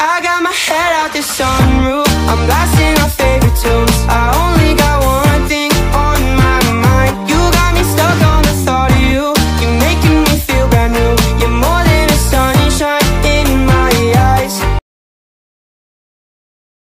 I got my head out this song.